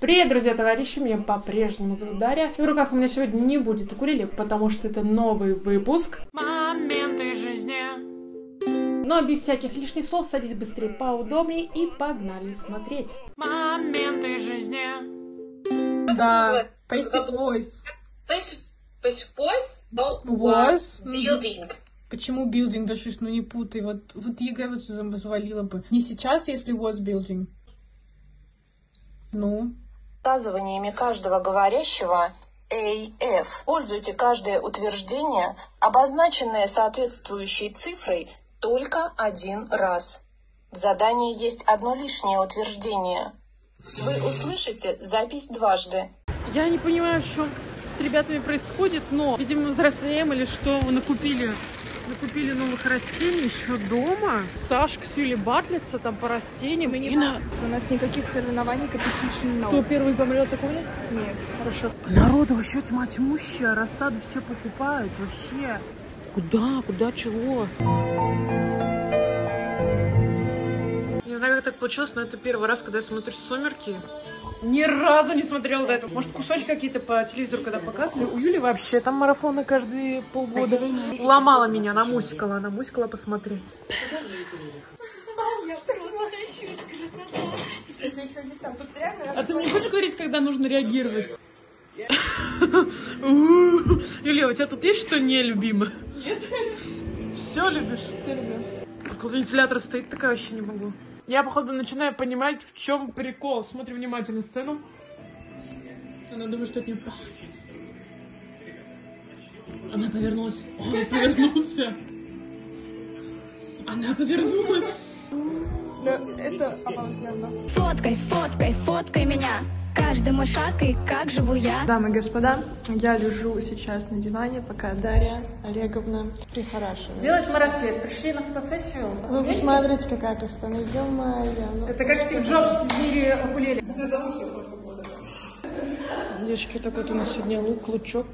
Привет, друзья, товарищи, меня по-прежнему зовут Дарья. И в руках у меня сегодня не будет укулеле, потому что это новый выпуск. Моменты жизни. Но без всяких лишних слов, садись быстрее поудобнее и погнали смотреть. Моменты жизни. Да, passive voice. Passive, voice was, building. Почему building, да ну не путай. Вот, вот ЕГЭ вот завалило бы. Не сейчас, если was building. Ну, высказываниями каждого говорящего AF. Пользуйте каждое утверждение, обозначенное соответствующей цифрой, только один раз. В задании есть одно лишнее утверждение. Вы услышите запись дважды. Я не понимаю, что с ребятами происходит, но, видимо, взрослеем или что, накупили накупили новых растений еще дома. Сашка с Юлей батлится там по растениям. Мы не И на- у нас никаких соревнований competition Кто первый помрет, такой нет? Нет. Хорошо. Народу вообще тьма тьмущая, рассаду все покупают вообще. Куда, куда, чего? Не знаю, как так получилось, но это первый раз, когда я смотрю «Сумерки». Ни разу не смотрела до этого. Может, кусочки какие-то по телевизору, когда показывали. У Юли вообще там марафоны каждые полгода. Ломала меня, намусикала, намусикала посмотреть. А ты мне хочешь говорить, когда нужно реагировать? Юлия, у тебя тут есть что нелюбимо? Нет. Все любишь? Все люблю. Вентилятора стоит, такая вообще не могу. Я, походу, начинаю понимать, в чем прикол. Смотрю внимательно сцену. Она думает, что от нее пахнет. Она повернулась. Он повернулся. Она повернулась. Да, это обалденно. Фоткай, фоткай, фоткай меня Каждый мой шаг и как живу я Дамы и господа, я лежу сейчас на диване, пока Дарья Олеговна прихорашивает. Делать марафет. Пришли на фотосессию. Вы посмотрите, какая красота. Ну, ё-моё, ну. Это как Стив Джобс в мире окулеле. Девочки, так вот у нас сегодня лук, лучок.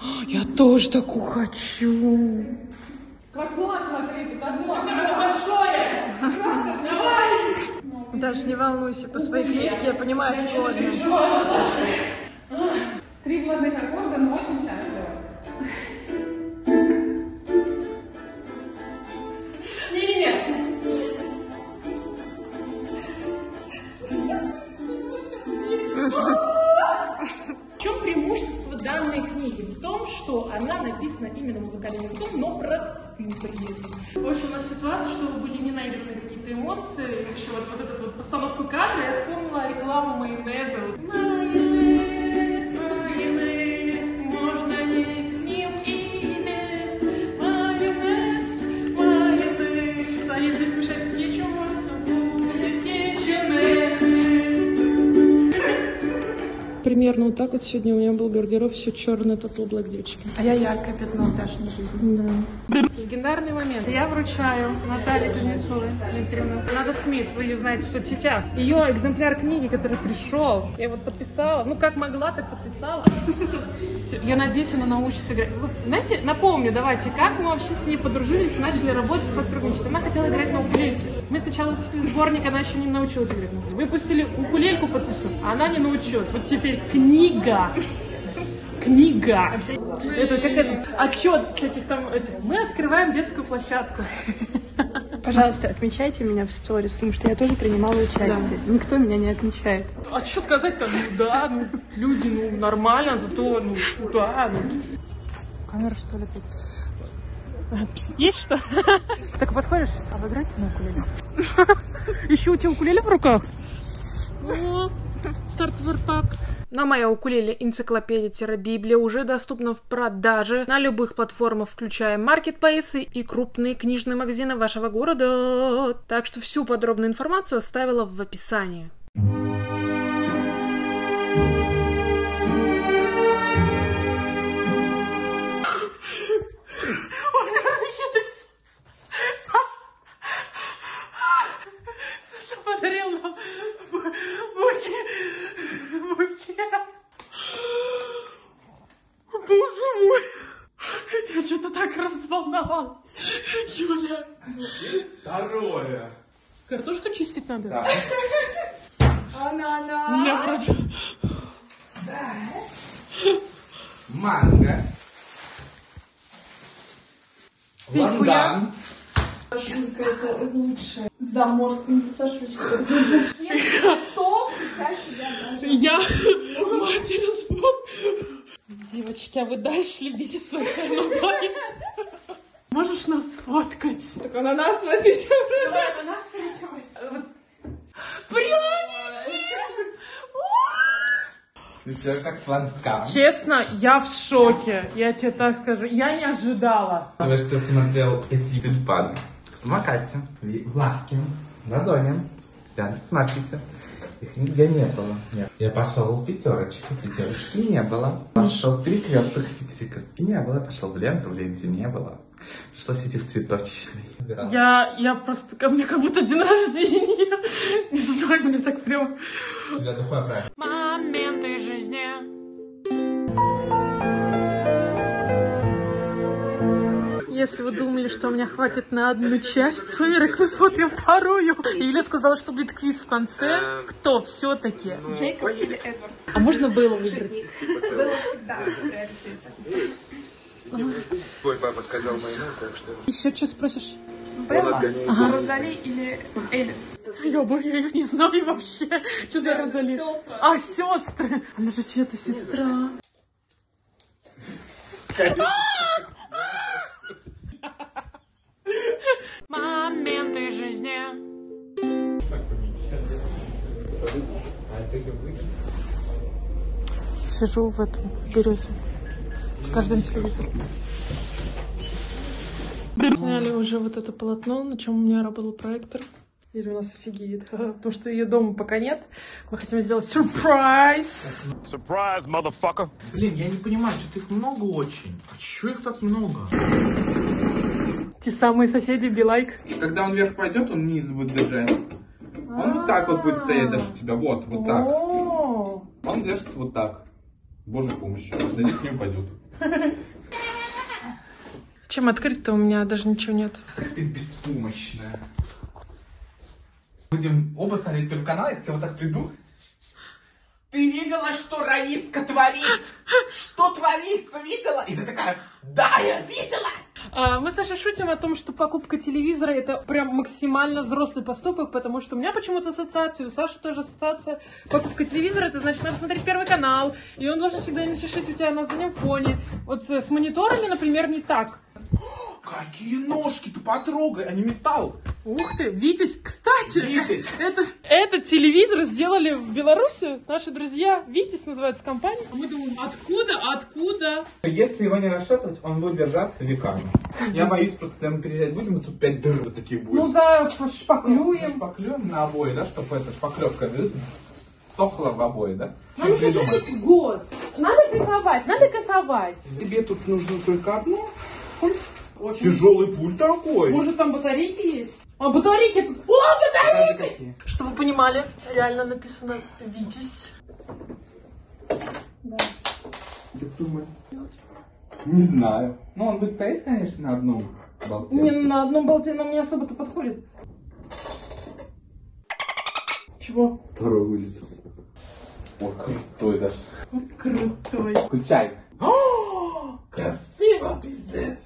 А, Я тоже такую хочу. Даже не волнуйся, по своей книжке я понимаю сложно. Три владных аккорда, но очень счастлива. Не-не-не. В чем преимущество данной книги? В том, что она написана именно музыкальным языком, но простым этом. В общем, у нас ситуация, что были не наиграны какие-то эмоции. И вообще вот, вот эту вот постановку кадра я вспомнила рекламу майонеза. Майонез, майонез, можно ли с ним и без? Майонез, майонез. А если смешать с кетчупом, то будет кетчунез. Примерно вот так вот сегодня у меня был гардероб, все черное, тату блэк девочки. А я яркое пятно Дашиной жизни. Легендарный момент. Я вручаю Наталье Кузнецовой Дмитриевну. Надо Смит, вы ее знаете в соцсетях. Ее экземпляр книги, который пришел. Я вот подписала. Ну, как могла, так подписала. Всё. Я надеюсь, она научится играть. Знаете, напомню, давайте, как мы вообще с ней подружились начали работать сотрудничать. Она хотела играть на укулельке. Мы сначала выпустили сборник, она еще не научилась играть. Выпустили укулельку подписную, а она не научилась. Вот теперь книга книга. Это как этот отчет всяких там этих. Мы открываем детскую площадку. Пожалуйста, отмечайте меня в сторис, потому что я тоже принимала участие. Никто меня не отмечает. А что сказать-то? Ну да, ну люди, ну нормально, зато, ну да, ну. Камера, что ли, тут? Есть что? Так подходишь? А вы играете на укулеле? Еще у тебя укулеле в руках? Стартовый пак. Но моя укулеле энциклопедия-библия уже доступна в продаже на любых платформах, включая маркетплейсы и крупные книжные магазины вашего города. Так что всю подробную информацию оставила в описании. Второе. Картошку чистить надо? Да. Я вроде... Манго. Ланган. Заморским сошучкой. Я матери спот. Девочки, а вы дальше любите свои соревнования? Можешь нас сфоткать? Так на нас возить. Давай на нас Вот. Пряники! Все как ланскан. Честно, я в шоке. Я тебе так скажу. Я не ожидала. Я что смотрел эти тюльпаны в самокате, в лавке, на зоне, в Яндекс.Маркете. Их нигде не было. Нет. Я пошел в пятерочку, пятерочки не было. Пошел в перекресток, в перекрестке не было. Пошел в ленту, в ленте не было. Что в цветочный. Я, я просто, ко мне как будто день рождения. Не знаю, мне так прям... Для духовой правильно. Моменты жизни. Если вы думали, что у меня хватит на одну часть сумерек, мы смотрим вторую. И Юля сказала, что будет квиз в конце. Кто все-таки? Джейкоб или Эдвард? А можно было выбрать? Было всегда в приоритете. Твой папа сказал мою, так что... Еще что спросишь? Белла, Розали или Элис? Я бы я её не знаю вообще. Что за Розали? Сестры. А, сестры! Она же чья-то сестра. Моменты жизни. Сижу в этом, в березе. В каждом телевизоре. Сняли уже вот это полотно, на чем у меня работал проектор. Ира у нас офигеет, потому что ее дома пока нет. Мы хотим сделать сюрприз. Surprise, motherfucker! Блин, я не понимаю, что их много очень. А их так много? Те самые соседи Билайк. Когда он вверх пойдет, он низ будет держать. Он вот так вот будет стоять даже у тебя. Вот, вот так. Он держится вот так. Божьей помощью. Надеюсь, не упадет. Чем открыть-то у меня даже ничего нет. Как ты беспомощная. Будем оба смотреть первый канал, я к тебе вот так приду. Ты видела, что Раиска творит? Что творится, видела? И ты такая, да, я видела! А, Мы с Сашей шутим о том, что покупка телевизора это прям максимально взрослый поступок, потому что у меня почему-то ассоциация, у Саши тоже ассоциация. Покупка телевизора, это значит, надо смотреть первый канал, и он должен всегда не чешить у тебя на заднем фоне. Вот с, с мониторами, например, не так. Какие ножки, ты потрогай, они металл. Ух ты, Витязь, кстати, Витязь. Это, этот телевизор сделали в Беларуси, наши друзья, Витязь называется компания. Мы думаем, откуда, откуда? Если его не расшатывать, он будет держаться веками. Я боюсь, просто когда мы переезжать будем, и тут пять дыр вот такие будут. Ну, за шпаклюем. Шпаклюем на обои, да, чтобы эта шпаклевка сохла в обои, да? Ну, чуть-чуть год. Надо кайфовать, надо кайфовать. Тебе тут нужно только одно. Очень. Тяжелый пульт такой. Может, там батарейки есть? А, батарейки тут. О, батарейки! Чтобы вы понимали, реально написано «Витязь». Я думаю. Не знаю. Ну, он будет стоять, конечно, на одном болте. Не, на одном болте нам не особо-то подходит. Чего? Второй вылетел. Ой, крутой даже. Крутой. Включай. О, красиво, пиздец.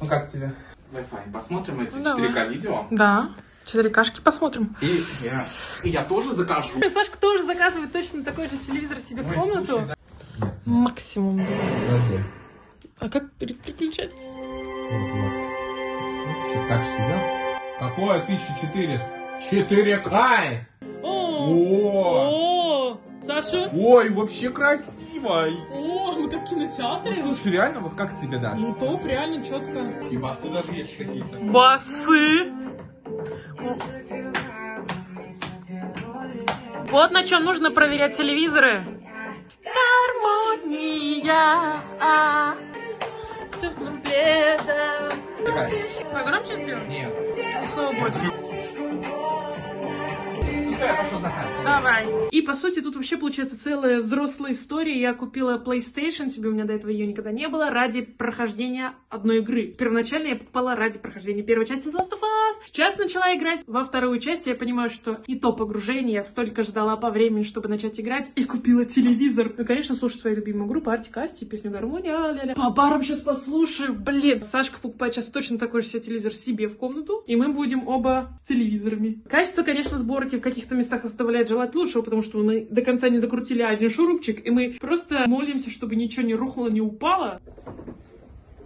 Ну как тебе? Wi-Fi. Посмотрим эти Давай. 4К видео. Да, 4Кашки посмотрим. И я, и я тоже закажу. Сашка тоже заказывает точно такой же телевизор себе в комнату. слушай, да. Максимум. Разве? А как пере- переключать? Вот, вот. Сейчас так что да? Какое 1400? 4К! О, О! о, Саша, Ой, вообще красиво! О, мы как в кинотеатре. Слушай, реально, вот как тебе даже? Ну, топ, реально четко. И басы даже есть какие-то. Басы. Вот на чем нужно проверять телевизоры. Гармония. С теплым пледом. Погромче сделать? Нет. Слава Давай. И по сути тут вообще получается целая взрослая история. Я купила PlayStation, себе у меня до этого ее никогда не было, ради прохождения одной игры. Первоначально я покупала ради прохождения первой части The Last of Us. Сейчас начала играть во вторую часть, я понимаю, что и то погружение я столько ждала по времени, чтобы начать играть, и купила телевизор. Ну, конечно, слушаю твою любимую группу Арти Касти, песню Гармония. ля-ля. По барам сейчас послушаю. Блин, Сашка покупает сейчас точно такой же себе телевизор себе в комнату, и мы будем оба с телевизорами. Качество, конечно, сборки в каких-то местах оставляет желать лучшего, потому что мы до конца не докрутили один шурупчик, и мы просто молимся, чтобы ничего не рухнуло, не упало.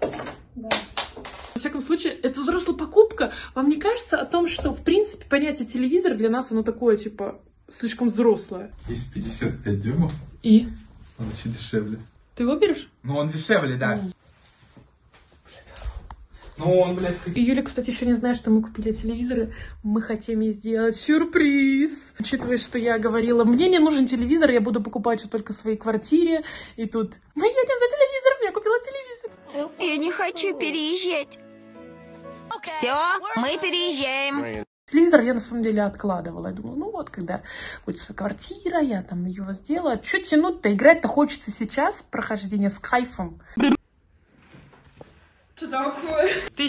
Во всяком случае, это взрослая покупка. Вам не кажется о том, что, в принципе, понятие телевизор для нас, оно такое, типа, слишком взрослое? Есть 55 дюймов, И? он еще дешевле. Ты его берешь? Ну, он дешевле, Даш. Ну, он, блядь, И Юля, кстати, еще не знает, что мы купили телевизоры. Мы хотим ей сделать сюрприз. Учитывая, что я говорила, мне не нужен телевизор, я буду покупать его только в своей квартире. И тут мы едем за телевизором, я купила телевизор. Я не хочу переезжать. Все, мы переезжаем. Телевизор я на самом деле откладывала. Я думала, ну вот, когда будет своя квартира, я там ее сделаю. Что тянуть-то? Играть-то хочется сейчас, прохождение с кайфом.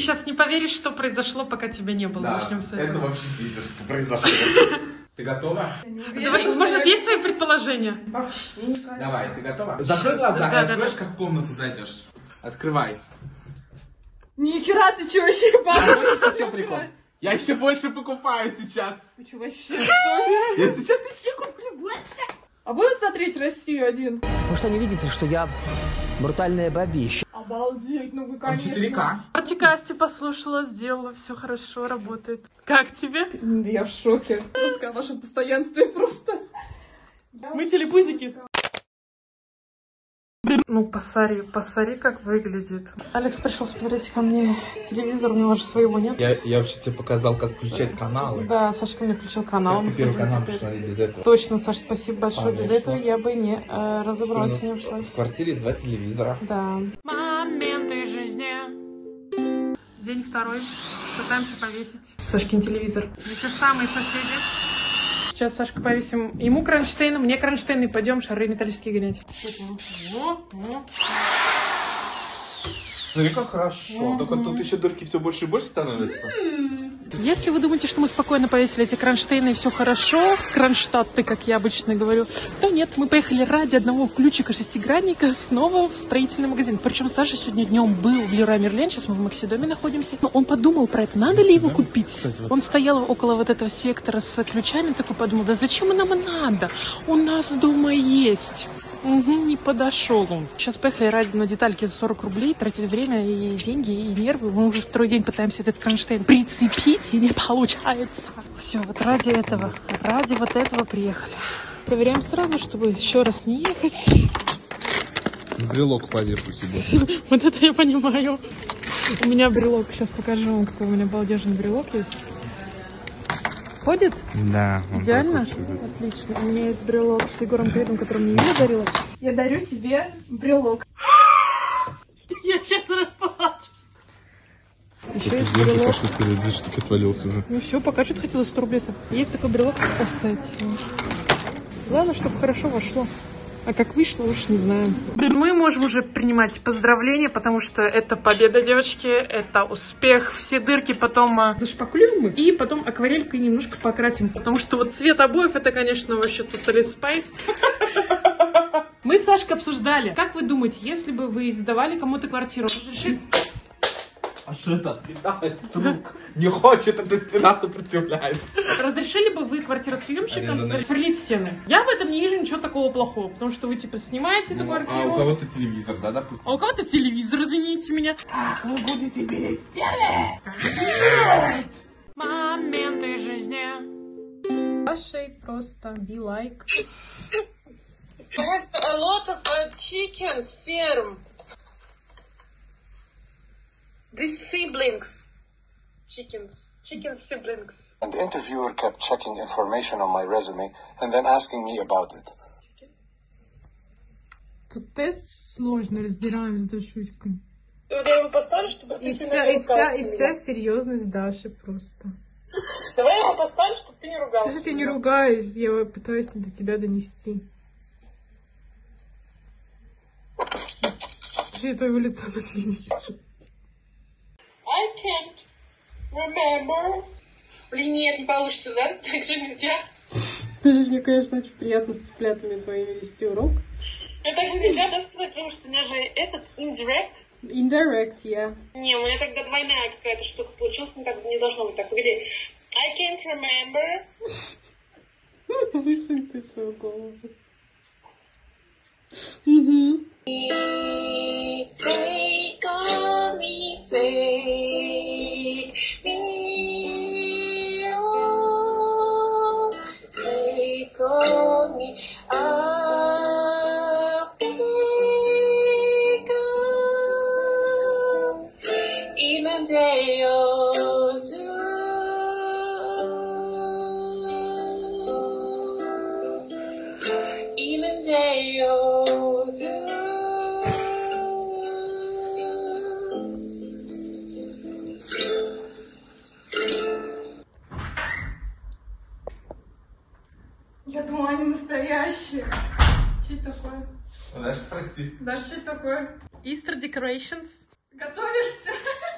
Сейчас не поверишь, что произошло, пока тебя не было. Да, Начнем с это этого. вообще пиздец, что произошло. Ты готова? Давай, можно есть твои предположения? Вообще никак. Давай, ты готова? Закрой глаза, Да, откроешь, как в комнату зайдешь. Открывай. Нихера ты что вообще, вот еще прикол. Я еще больше покупаю сейчас. Ты что вообще, что ли? Я сейчас еще куплю больше. А будем смотреть Россию один? Вы что, не видите, что я брутальное бабище? Обалдеть, ну вы, Он конечно. 4К. Артикасти послушала, сделала, все хорошо, работает. Как тебе? Да я в шоке. Шутка о вашем постоянстве просто. Мы телепузики. Ну, посмотри, посмотри, как выглядит. Алекс пришел смотреть ко мне телевизор, у него же своего нет. Я, я вообще тебе показал, как включать каналы. Да, Сашка мне включил канал. Как ты первый канал посмотреть без этого? Точно, Саш, спасибо большое. Без Конечно. этого я бы не э, разобралась, не в обшлась. квартире есть два телевизора. Да. Моменты жизни. День второй. Пытаемся повесить. Сашкин телевизор. Те самые соседи. Сейчас, Сашка, повесим ему кронштейн, мне кронштейн, и пойдем шары металлические гонять. О, о. Смотри, как хорошо. Только тут еще дырки все больше и больше становятся. Если вы думаете, что мы спокойно повесили эти кронштейны и все хорошо, кронштадты, как я обычно говорю, то нет, мы поехали ради одного ключика шестигранника снова в строительный магазин. Причем Саша сегодня днем был в Леруа Мерлен, сейчас мы в Максидоме находимся. Но он подумал про это, надо ли его купить. Он стоял около вот этого сектора с ключами, такой подумал, да зачем нам надо? У нас дома есть. Угу, не подошел он. Сейчас поехали ради на детальки за 40 рублей, тратили время и деньги, и нервы. Мы уже второй день пытаемся этот кронштейн прицепить, и не получается. Все, вот ради этого, ради вот этого приехали. Проверяем сразу, чтобы еще раз не ехать. Брелок поверху себе. Вот это я понимаю. У меня брелок. Сейчас покажу вам, какой у меня балдежный брелок есть. Ходит? Да, Идеально? Отлично. У меня есть брелок с Егором Кридом, который мне Юля дарила. Я дарю тебе брелок. Я сейчас расплачусь. Еще есть брелок. две штуки отвалился уже. Ну все, пока что-то хотела 100 рублей-то. Есть такой брелок, кстати. Главное, чтобы хорошо вошло. А как вышло, уж не знаю. Мы можем уже принимать поздравления, потому что это победа, девочки, это успех. Все дырки потом а, зашпаклюем их и потом акварелькой немножко покрасим. Потому что вот цвет обоев, это, конечно, вообще totally spice. Мы с Сашкой обсуждали. Как вы думаете, если бы вы сдавали кому-то квартиру, разрешили- А что это отпитает друг? Не хочет, эта стена сопротивляется. Разрешили бы вы квартиросъемщикам Аренда на- сверлить стены? Я в этом не вижу ничего такого плохого, потому что вы, типа, снимаете эту Ну, а квартиру. у кого-то телевизор, да, допустим? А у кого-то телевизор, извините меня. Вы будете беречь стены? Моменты жизни. Вашей просто be like. I have a lot of uh, chicken sperm. These siblings. Chickens. Chicken siblings. And the interviewer kept checking information on my resume and then asking me about it. Тут тест сложно, разбираем с Дашуськой. И вот я его поставлю, чтобы ты И вся, не и, вся, и вся серьезность Даши просто. Давай его поставлю, чтобы ты не ругался. Слушай, я не ругаюсь, я пытаюсь до тебя донести. Слушай, я твоего лица так не вижу. I can't remember. Блин, нет, не получится, да? Так же нельзя. Слушай, мне, конечно, очень приятно с цыплятами твоими вести урок. Я так же нельзя, да, сказать, потому что у меня же этот indirect. Indirect, я. Не, у меня тогда двойная какая-то штука получилась, мне как бы не должно быть так. Погоди. I can't remember. Высунь ты свою голову. Mm-hmm. Take on me, take me. Easter decorations. Готовишься?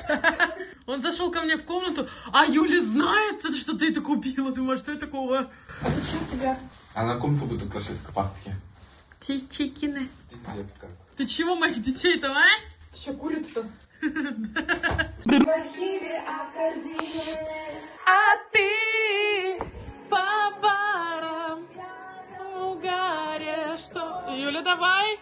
Он зашел ко мне в комнату, а Юля знает, что ты это купила. Думаю, что это такого? А зачем тебя? Она комнату будет украшать к Пасхе. Чайкины. Пиздец как. Ты чего моих детей-то, а? Ты что, курица? А ты по барам угаре, что... Юля, давай.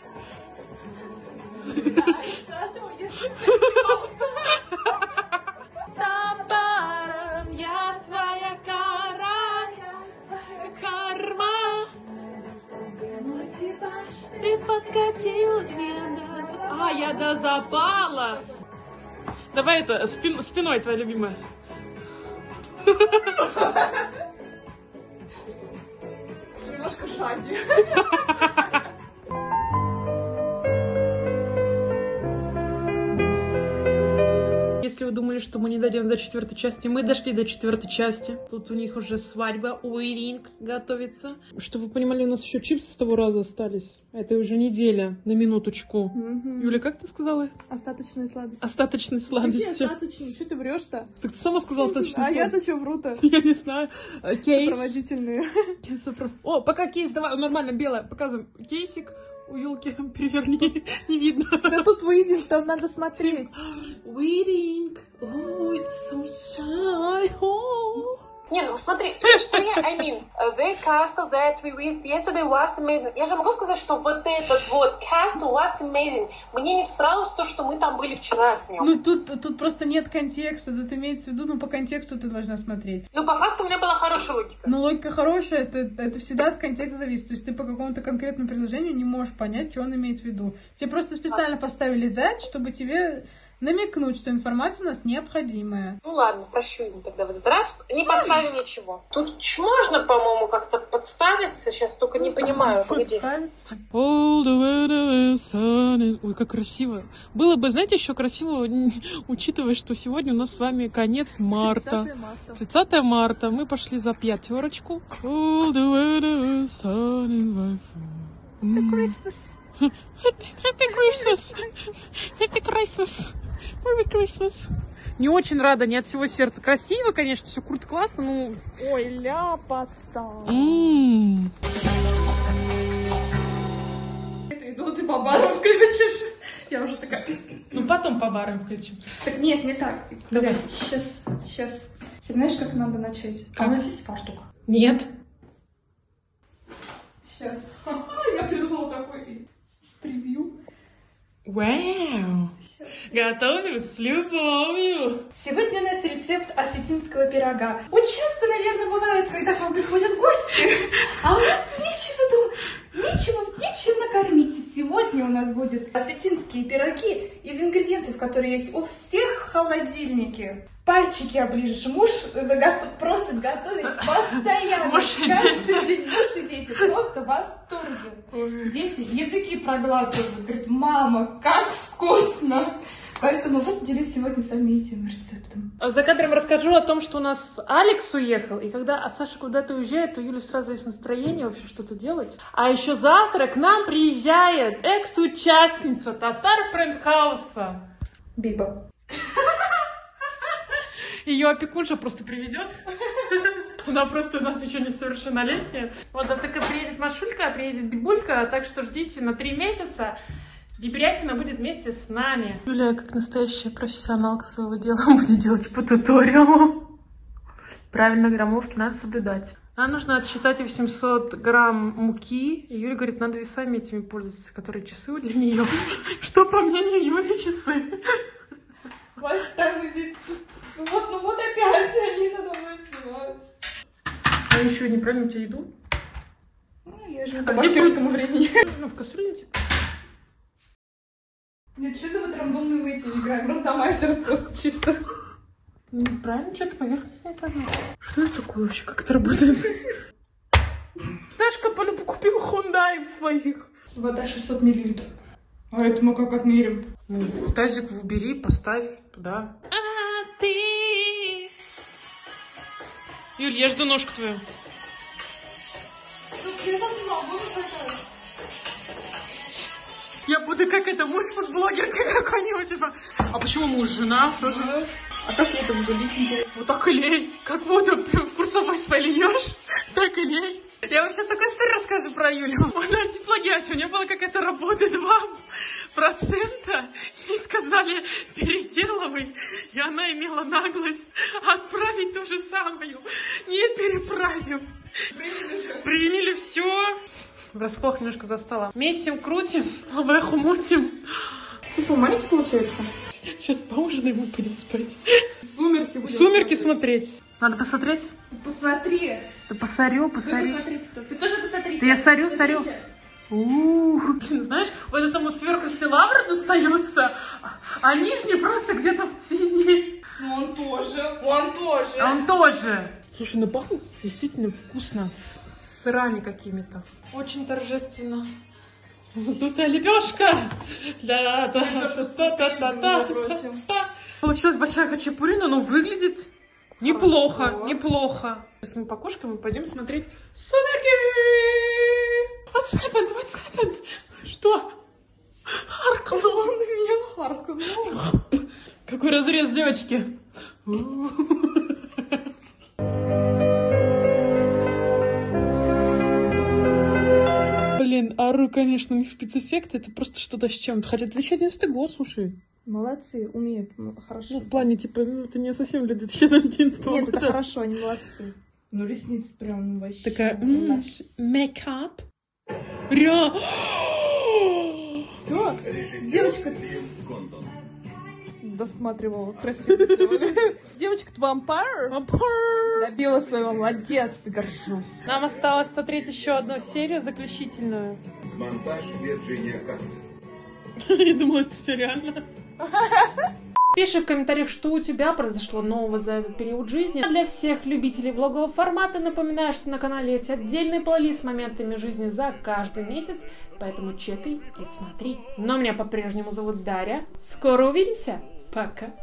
Табаром я твоя кара, карма. Ты подкатил мне, а я до запала. Давай это, спин- спиной твоя любимая. Немножко шади. Если вы думали, что мы не дойдем до четвертой части, мы дошли до четвертой части. Тут у них уже свадьба, уиринг готовится. Чтобы вы понимали, у нас еще чипсы с того раза остались. Это уже неделя, на минуточку. Юля, как ты сказала? Остаточные сладости. Остаточные Какие сладости. остаточные? Что ты врешь-то? Так ты сама сказала остаточные А я-то сладости. что вру-то? Я не знаю. Э, Кейс. Проводительные. Сопро- О, пока кейс, давай, нормально, белое, показываем. Кейсик у Юлки, переверни, не видно. Да тут выйдешь, там надо смотреть. Waiting. Ну смотри, что я, I mean, uh, the cast that we with yesterday was amazing. Я же могу сказать, что вот этот вот cast was amazing. Мне не всралось то, что мы там были вчера в нем. Ну тут, тут просто нет контекста, тут имеется в виду, ну по контексту ты должна смотреть. Ну, по факту у меня была хорошая логика. Но логика хорошая, это, это всегда от контекста зависит. То есть ты по какому-то конкретному предложению не можешь понять, что он имеет в виду. Тебе просто специально поставили that, чтобы тебе намекнуть, что информация у нас необходимая. Ну ладно, прощу ему тогда в этот раз. Не поставим ничего. Тут ч- можно, по-моему, как-то подставиться. Сейчас только не понимаю. Погоди. Ой, как красиво. Было бы, знаете, еще красиво, учитывая, что сегодня у нас с вами конец марта. 30 марта. 30 марта. Мы пошли за пятерочку. М. Christmas. Happy, happy Christmas! Happy Christmas! Merry Christmas! Не очень рада, не от всего сердца. Красиво, конечно, все круто, классно, ну... Ой, ляпота. м. Иду, ты по барам включишь. Я уже такая... Ну, потом по барам включим. Так нет, не так. Давай, сейчас, сейчас. Сейчас знаешь, как надо начать? А у нас есть фартук. Нет. Сейчас. Я придумала такой превью. Вау! Готовлю с любовью. Сегодня у нас рецепт осетинского пирога. Очень часто, наверное, бывает, когда к вам приходят гости, а у нас нечего дома, нечего, нечем накормить. Сегодня у нас будут осетинские пироги из ингредиентов, которые есть у всех в холодильнике. Пальчики оближешь. Муж заготов... просит готовить постоянно, каждый день. Муж и дети просто в восторге. Дети языки проглатывают. Говорят, мама, как вкусно. Поэтому вот делюсь сегодня с вами этим рецептом. За кадром расскажу о том, что у нас Алекс уехал, и когда Саша куда-то уезжает, у Юли сразу есть настроение вообще что-то делать. А еще завтра к нам приезжает экс-участница Татар Френдхауса. Биба. Ее опекунша просто привезет. Она просто у нас еще несовершеннолетняя. Вот завтра приедет Машулька, приедет Бибулька, так что ждите на три месяца. Бибрятина будет вместе с нами. Юлия, как настоящая профессионалка своего дела, будет делать по туториалу. Правильно граммовки надо соблюдать. Нам нужно отсчитать 800 грамм муки. Юля говорит, надо весами этими пользоваться, которые часы для нее. Что по мнению Юли часы? Вот так вот, ну вот, ну вот опять они надо мной издеваются. А еще неправильно у тебя еду? Ну, я же по башкирскому времени. Ну, в кастрюле, типа. Нет, что за вот рандомные мы эти играем? Рандомайзер просто чисто. Ну, правильно, что-то поверхность не понятно. Что это такое вообще? Как это работает? Дашка полюбу купил Хундай своих. Вода 600 миллилитров. А это мы как отмерим? Ну, тазик убери, поставь туда. А ты... Юль, я жду ножку твою. Я буду как это, муж фудблогерки какой-нибудь, типа. А почему муж, жена тоже? А как это залить? Вот так и лей. Как воду в курсовой своей льешь, так и лей. Я вообще такую историю расскажу про Юлю. Она антиплагиате, у нее была какая-то работа 2 процента. И сказали, переделывай. И она имела наглость отправить то же самое. Не переправим. Приняли все. Врасплох немножко застала. Месим, крутим, вверху мутим. Слушай, маленький получается? Сейчас поужинаем и пойдем спать. Сумерки будем Сумерки смотреть. Надо посмотреть? Посмотри. Да посорю, Вы посорю. посмотрите. кто- Ты тоже посмотрите. Да я сорю, сорю. Посмотрите. У-у-у. Блин, Знаешь, вот этому сверху все лавры достаются, а нижний просто где-то в тени. Ну он тоже, он тоже. А он тоже. Слушай, ну пахнет действительно вкусно, сырами какими-то. Очень торжественно. Вздутая лепешка. Да, да, та, та. Получилась большая хачапурина, но выглядит неплохо, Хорошо. неплохо. Сейчас мы покушаем и пойдем смотреть «Сумерки». What's happened? What's happened? Что? Харкнул. Он меня харкнул. Какой разрез, девочки. Блин, Ару, конечно, не спецэффект, это просто что-то с чем-то. Хотя 2011 год, слушай. Молодцы, умеют, ну, Ну, хорошо. в плане, типа, ну, это не совсем для 2011 Нет, года. это хорошо, они молодцы. Ну, ресницы прям вообще. Такая, мейкап. Ре... Все, девочка досматривала, красиво. Девочка вампир добила своего, молодец, горжусь. Нам осталось смотреть еще одну серию, заключительную. Монтаж Вирджиния Кац. Я думала, это все реально. Пиши в комментариях, что у тебя произошло нового за этот период жизни. А Для всех любителей влогового формата напоминаю, что на канале есть отдельный плейлист с моментами жизни за каждый месяц, поэтому чекай и смотри. Но меня по-прежнему зовут Дарья. Скоро увидимся. Пока.